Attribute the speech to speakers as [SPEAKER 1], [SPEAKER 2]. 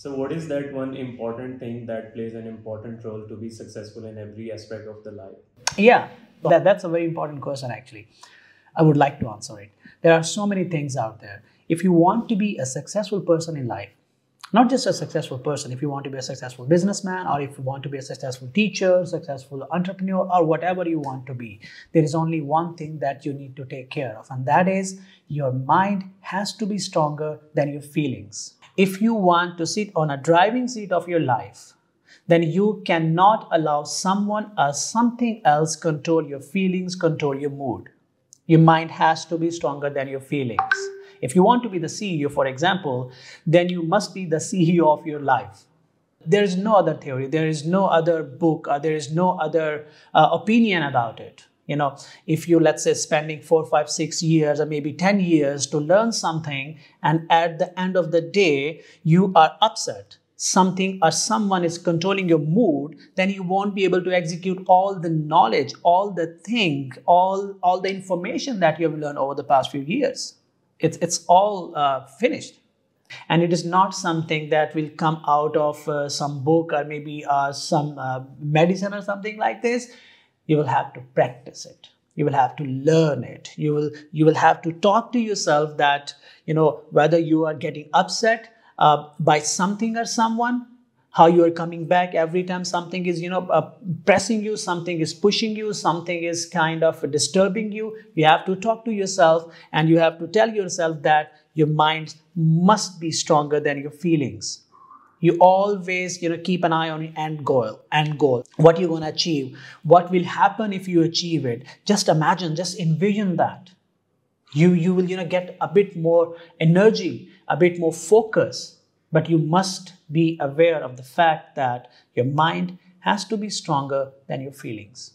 [SPEAKER 1] So, what is that one important thing that plays an important role to be successful in every aspect of the life?
[SPEAKER 2] Yeah, that, that's a very important question, actually. I would like to answer it. There are so many things out there. If you want to be a successful person in life, not just a successful person, if you want to be a successful businessman or if you want to be a successful teacher, successful entrepreneur, or whatever you want to be, there is only one thing that you need to take care of, and that is your mind has to be stronger than your feelings if you want to sit on a driving seat of your life, then you cannot allow someone or something else control your feelings, control your mood. Your mind has to be stronger than your feelings. If you want to be the CEO, for example, then you must be the CEO of your life. There is no other theory, there is no other book, or there is no other uh, opinion about it you know if you let's say spending four five six years or maybe 10 years to learn something and at the end of the day you are upset something or someone is controlling your mood then you won't be able to execute all the knowledge all the thing all all the information that you have learned over the past few years. It's it's all uh, finished. And it is not something that will come out of uh, some book or maybe uh, some uh, medicine or something like this you will have to practice it. You will have to learn it. You will you will have to talk to yourself that you know whether you are getting upset uh, by something or someone how you are coming back every time something is you know uh, pressing you something is pushing you something is kind of disturbing you you have to talk to yourself and you have to tell yourself that your mind must be stronger than your feelings you always you know keep an eye on your end goal end goal. What you're going to achieve what will happen if you achieve it. Just imagine just envision that. You you will you know get a bit more energy a bit more focus but you must be aware of the fact that your mind has to be stronger than your feelings